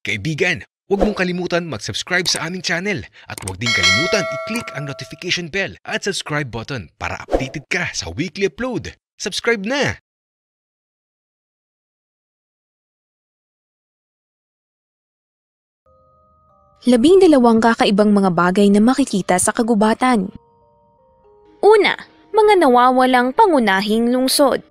Kaibigan, huwag mong kalimutan mag-subscribe sa aming channel at huwag din kalimutan i-click ang notification bell at subscribe button para updated ka sa weekly upload. Subscribe na! Labing dalawang kakaibang mga bagay na makikita sa kagubatan. Una, mga nawawalang pangunahing lungsod.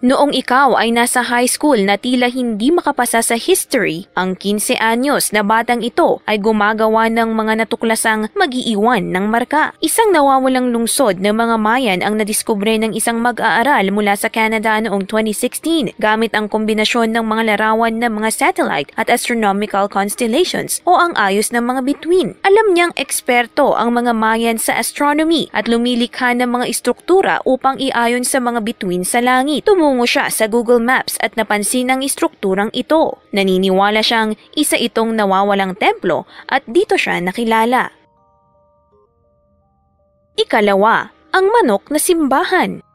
Noong ikaw ay nasa high school na tila hindi makapasa sa history, ang 15 anyos na batang ito ay gumagawa ng mga natuklasang magiiwan ng marka. Isang nawawalang lungsod ng mga Mayan ang nadiskubre ng isang mag-aaral mula sa Canada noong 2016 gamit ang kombinasyon ng mga larawan ng mga satellite at astronomical constellations o ang ayos ng mga bituin. Alam niyang eksperto ang mga Mayan sa astronomy at lumilikha ng mga istruktura upang iayon sa mga bituin sa langit. Tumu Tumungo siya sa Google Maps at napansin ang istrukturang ito. Naniniwala siyang isa itong nawawalang templo at dito siya nakilala. Ikalawa, ang manok na simbahan.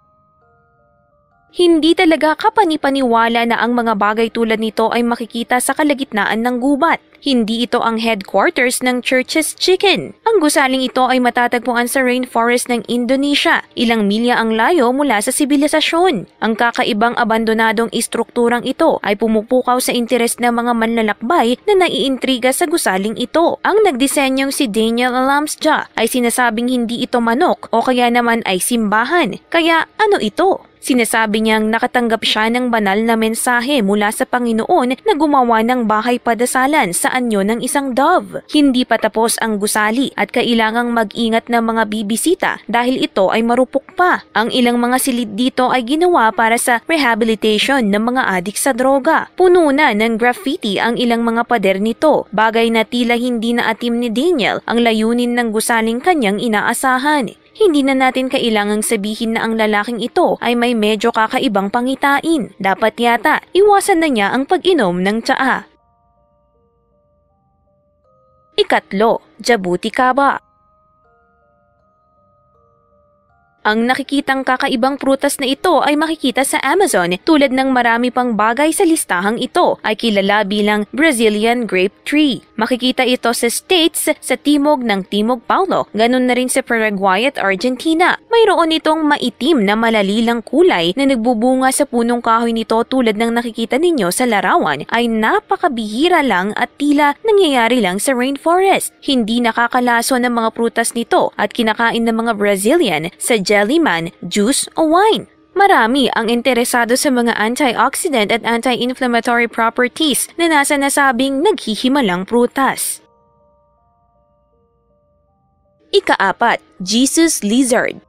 Hindi talaga kapanipaniwala na ang mga bagay tulad nito ay makikita sa kalagitnaan ng gubat. Hindi ito ang headquarters ng Church's Chicken. Ang gusaling ito ay matatagpuan sa rainforest ng Indonesia, ilang milya ang layo mula sa sibilisasyon. Ang kakaibang abandonadong istrukturang ito ay pumupukaw sa interes ng mga manlalakbay na naiintriga sa gusaling ito. Ang nagdisenyong si Daniel Alamsja ay sinasabing hindi ito manok o kaya naman ay simbahan. Kaya ano ito? Sinasabi niyang nakatanggap siya ng banal na mensahe mula sa Panginoon na gumawa ng bahay padasalan sa anyo ng isang dove. Hindi pa tapos ang gusali at kailangang mag-ingat ng mga bibisita dahil ito ay marupok pa. Ang ilang mga silid dito ay ginawa para sa rehabilitation ng mga adik sa droga. Puno na ng graffiti ang ilang mga pader nito, bagay na tila hindi na atim ni Daniel ang layunin ng gusaling kanyang inaasahan hindi na natin kailangang sabihin na ang lalaking ito ay may medyo kakaibang pangitain. Dapat yata, iwasan na niya ang pag-inom ng tsaa. Ikatlo, Jabuti Kaba Ang nakikitang kakaibang prutas na ito ay makikita sa Amazon tulad ng marami pang bagay sa listahang ito ay kilala bilang Brazilian grape tree. Makikita ito sa states sa timog ng Timog Paulo, ganun na rin sa Paraguay at Argentina. Mayroon itong maitim na malalilang kulay na nagbubunga sa punong kahoy nito tulad ng nakikita ninyo sa larawan ay napakabihira lang at tila nangyayari lang sa rainforest. Hindi nakakalaso ng mga prutas nito at kinakain ng mga Brazilian sa jellyman, juice o wine. Marami ang interesado sa mga antioxidant at anti-inflammatory properties na nasa nasabing naghihimalang prutas. Ikaapat, Jesus Lizard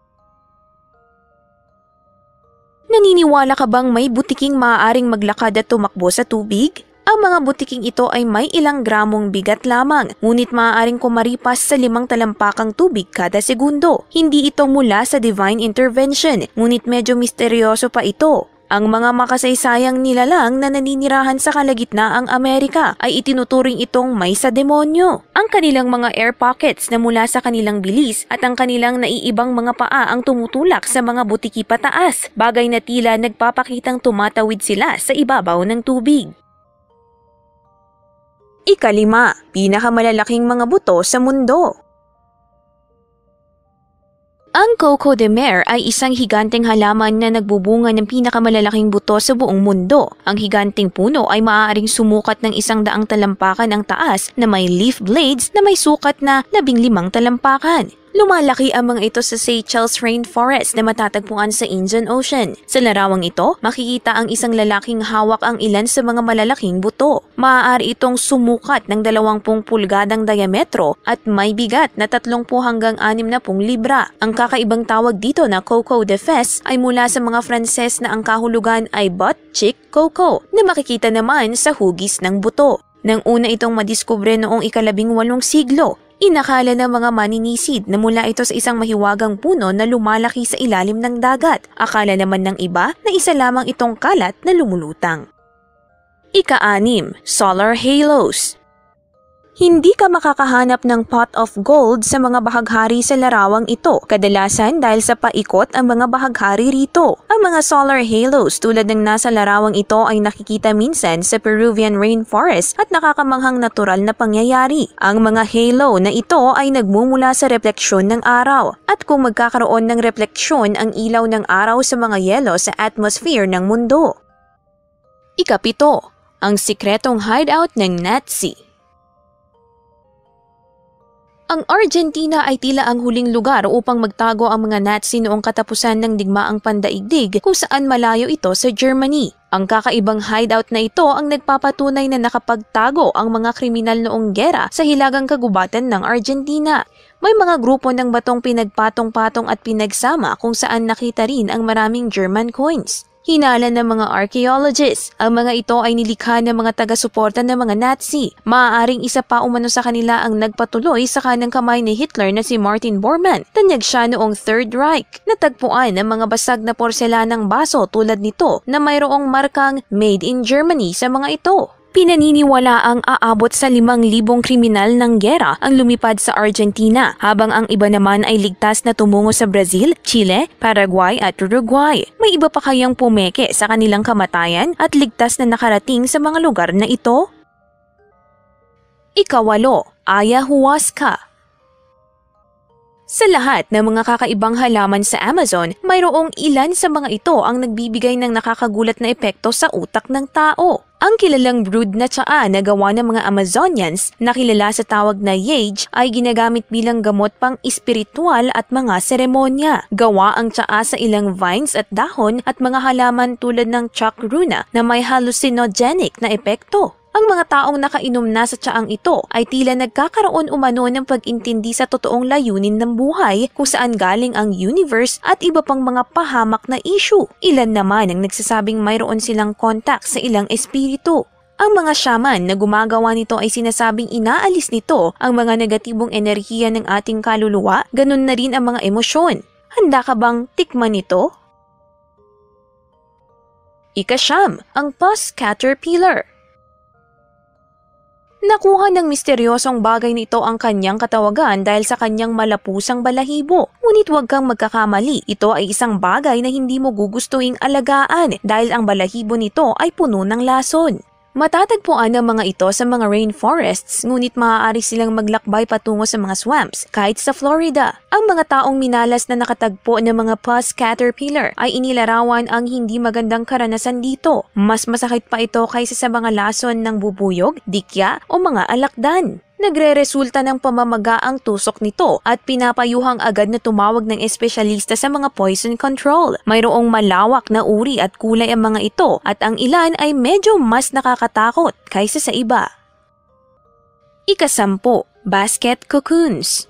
Naniniwala ka bang may butiking maaaring maglakad at tumakbo sa tubig? Ang mga butiking ito ay may ilang gramong bigat lamang, ngunit maaaring kumaripas sa limang talampakang tubig kada segundo. Hindi ito mula sa divine intervention, ngunit medyo misteryoso pa ito. Ang mga makasaysayang nilalang na naninirahan sa kalagitnaang Amerika ay itinuturing itong may sa demonyo. Ang kanilang mga air pockets na mula sa kanilang bilis at ang kanilang naiibang mga paa ang tumutulak sa mga butiki pataas, bagay na tila nagpapakitang tumatawid sila sa ibabaw ng tubig. Ikalima, pinakamalalaking mga buto sa mundo. Ang Coco de Mer ay isang higanteng halaman na nagbubunga ng pinakamalalaking buto sa buong mundo. Ang higanteng puno ay maaaring sumukat ng isang daang talampakan ang taas na may leaf blades na may sukat na labing limang talampakan. Lumalaki ang mga ito sa Seychelles Rainforest na matatagpuan sa Indian Ocean. Sa larawang ito, makikita ang isang lalaking hawak ang ilan sa mga malalaking buto. Maaari itong sumukat ng 20 pulgadang diametro at may bigat na 30 hanggang 60 libra. Ang kakaibang tawag dito na Coco de Fes ay mula sa mga Franses na ang kahulugan ay butt chick coco na makikita naman sa hugis ng buto. Nang una itong madiskubre noong ikalabing walong siglo, Inakala ng mga maninisid na mula ito sa isang mahiwagang puno na lumalaki sa ilalim ng dagat. Akala naman ng iba na isa lamang itong kalat na lumulutang. Ika-anim, Solar Halos Hindi ka makakahanap ng pot of gold sa mga bahaghari sa larawang ito, kadalasan dahil sa paikot ang mga bahaghari rito. Ang mga solar halos tulad ng nasa larawang ito ay nakikita minsan sa Peruvian rainforest at nakakamanghang natural na pangyayari. Ang mga halo na ito ay nagmumula sa refleksyon ng araw at kung magkakaroon ng refleksyon ang ilaw ng araw sa mga yelo sa atmosphere ng mundo. Ikapito, ang sikretong hideout ng Nazi. Ang Argentina ay tila ang huling lugar upang magtago ang mga Nazi noong katapusan ng digmaang pandaigdig kung saan malayo ito sa Germany. Ang kakaibang hideout na ito ang nagpapatunay na nakapagtago ang mga kriminal noong gera sa hilagang kagubatan ng Argentina. May mga grupo ng batong pinagpatong-patong at pinagsama kung saan nakita rin ang maraming German coins. Hinala ng mga archaeologists, ang mga ito ay nilikha ng mga taga-suporta ng mga Nazi. Maaaring isa pa umano sa kanila ang nagpatuloy sa kanang kamay ni Hitler na si Martin Bormann. Tanyag siya noong Third Reich. Natagpuan ng mga basag na porselanang baso tulad nito na mayroong markang Made in Germany sa mga ito. Pinaniniwala ang aabot sa 5,000 kriminal ng gera ang lumipad sa Argentina habang ang iba naman ay ligtas na tumungo sa Brazil, Chile, Paraguay at Uruguay. May iba pa kayang pumeke sa kanilang kamatayan at ligtas na nakarating sa mga lugar na ito? Ikawalo, Ayahuasca sa lahat ng mga kakaibang halaman sa Amazon, mayroong ilan sa mga ito ang nagbibigay ng nakakagulat na epekto sa utak ng tao. Ang kilalang brood na tsaa na gawa ng mga Amazonians na kilala sa tawag na yage ay ginagamit bilang gamot pang espiritual at mga seremonya. Gawa ang tsaa sa ilang vines at dahon at mga halaman tulad ng chakruna na may hallucinogenic na epekto. Ang mga taong nakainom na sa tsaang ito ay tila nagkakaroon umano ng pag-intindi sa totoong layunin ng buhay kung saan galing ang universe at iba pang mga pahamak na issue. Ilan naman ang nagsasabing mayroon silang kontak sa ilang espiritu. Ang mga shaman na gumagawa nito ay sinasabing inaalis nito ang mga negatibong enerhiya ng ating kaluluwa, ganun na rin ang mga emosyon. Handa ka bang tikman ito? Ikasyam, ang pus caterpillar. Nakuha ng misteryosong bagay nito ang kanyang katawagan dahil sa kanyang malapusang balahibo. Ngunit huwag kang magkakamali, ito ay isang bagay na hindi mo gugustuing alagaan dahil ang balahibo nito ay puno ng lason. Matatagpuan ang mga ito sa mga rainforests ngunit maaari silang maglakbay patungo sa mga swamps kahit sa Florida. Ang mga taong minalas na nakatagpo ng mga pus caterpillar ay inilarawan ang hindi magandang karanasan dito. Mas masakit pa ito kaysa sa mga lason ng bubuyog, dikya o mga alakdan. Nagre-resulta ng pamamaga ang tusok nito at pinapayuhang agad na tumawag ng espesyalista sa mga poison control. Mayroong malawak na uri at kulay ang mga ito at ang ilan ay medyo mas nakakatakot kaysa sa iba. Ikasampo, basket cocoons.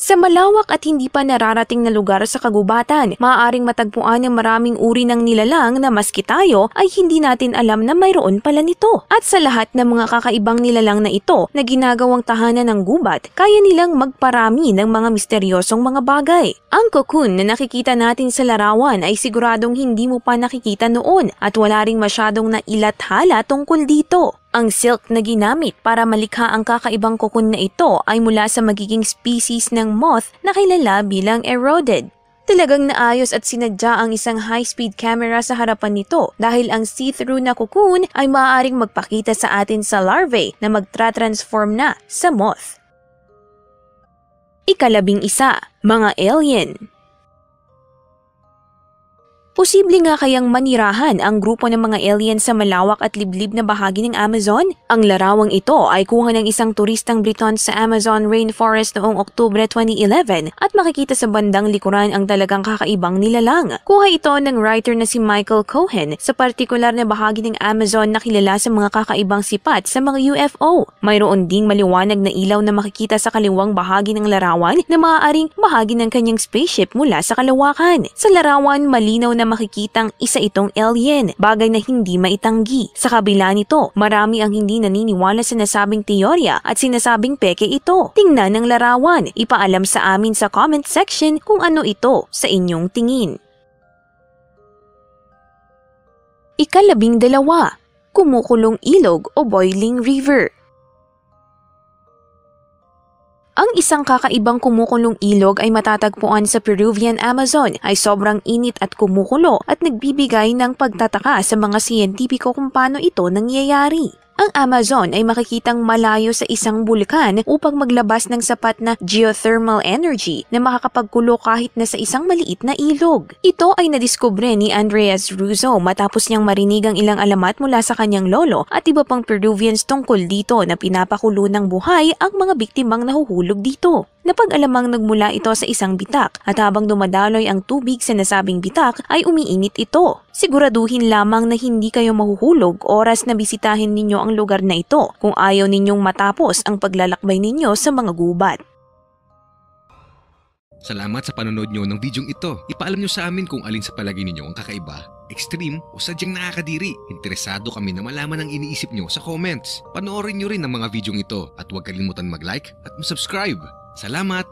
Sa malawak at hindi pa nararating na lugar sa kagubatan, maaaring matagpuan ang maraming uri ng nilalang na maski tayo ay hindi natin alam na mayroon pala nito. At sa lahat ng mga kakaibang nilalang na ito na ginagawang tahanan ng gubat, kaya nilang magparami ng mga misteryosong mga bagay. Ang cocoon na nakikita natin sa larawan ay siguradong hindi mo pa nakikita noon at wala ring masyadong nailathala tungkol dito. Ang silk na ginamit para malikha ang kakaibang cocoon na ito ay mula sa magiging species ng moth na kilala bilang eroded. Talagang naayos at sinadya ang isang high-speed camera sa harapan nito dahil ang see-through na cocoon ay maaaring magpakita sa atin sa larvae na magtra-transform na sa moth. Ikalabing isa, mga alien. Posible nga kayang manirahan ang grupo ng mga alien sa malawak at liblib na bahagi ng Amazon? Ang larawang ito ay kuha ng isang turistang Briton sa Amazon Rainforest noong Oktubre 2011 at makikita sa bandang likuran ang talagang kakaibang nilalang. Kuha ito ng writer na si Michael Cohen sa partikular na bahagi ng Amazon na kilala sa mga kakaibang sipat sa mga UFO. Mayroon ding maliwanag na ilaw na makikita sa kaliwang bahagi ng larawan na maaaring bahagi ng kanyang spaceship mula sa kalawakan. Sa larawan, malinaw na makikitang isa itong alien, bagay na hindi maitanggi. Sa kabila nito, marami ang hindi naniniwala sa nasabing teorya at sinasabing peke ito. Tingnan ang larawan, ipaalam sa amin sa comment section kung ano ito sa inyong tingin. Ikalabing dalawa, kumukulong ilog o boiling river. Ang isang kakaibang kumukulong ilog ay matatagpuan sa Peruvian Amazon ay sobrang init at kumukulo at nagbibigay ng pagtataka sa mga siyentipiko kung paano ito nangyayari. Ang Amazon ay makikitang malayo sa isang bulkan upang maglabas ng sapat na geothermal energy na makakapagkulo kahit na sa isang maliit na ilog. Ito ay nadiskubre ni Andreas Russo matapos niyang marinig ang ilang alamat mula sa kanyang lolo at iba pang Peruvians tungkol dito na pinapakulo ng buhay ang mga biktimang nahuhulog dito. Napag-alamang nagmula ito sa isang bitak at habang dumadaloy ang tubig sa nasabing bitak ay umiinit ito. Siguraduhin lamang na hindi kayo mahuhulog oras na bisitahin ninyo ang lugar na ito kung ayaw ninyong matapos ang paglalakbay ninyo sa mga gubat. Salamat sa panonood nyo ng bidyong ito. Ipaalam nyo sa amin kung alin sa palagay ninyo ang kakaiba, extreme o sadyang nakakadiri. Interesado kami na malaman ang iniisip nyo sa comments. Panoorin nyo rin ang mga bidyong ito at huwag kalimutan mag-like at mag-subscribe. Salamat!